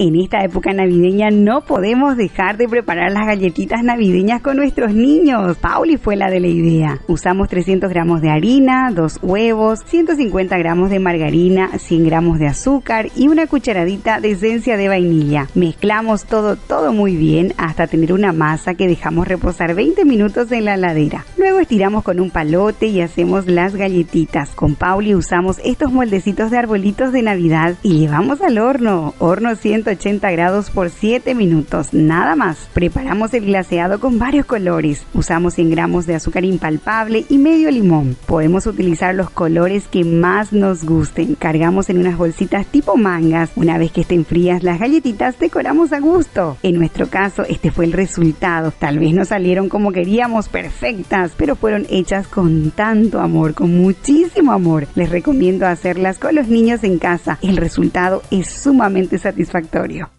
En esta época navideña no podemos dejar de preparar las galletitas navideñas con nuestros niños. Pauli fue la de la idea. Usamos 300 gramos de harina, dos huevos, 150 gramos de margarina, 100 gramos de azúcar y una cucharadita de esencia de vainilla. Mezclamos todo, todo muy bien hasta tener una masa que dejamos reposar 20 minutos en la heladera. Luego estiramos con un palote y hacemos las galletitas. Con Pauli usamos estos moldecitos de arbolitos de Navidad y llevamos al horno. Horno 180 grados por 7 minutos, nada más. Preparamos el glaseado con varios colores. Usamos 100 gramos de azúcar impalpable y medio limón. Podemos utilizar los colores que más nos gusten. Cargamos en unas bolsitas tipo mangas. Una vez que estén frías las galletitas, decoramos a gusto. En nuestro caso, este fue el resultado. Tal vez no salieron como queríamos, perfectas, pero fueron hechas con tanto amor, con muchísimo amor. Les recomiendo hacerlas con los niños en casa. El resultado es sumamente satisfactorio.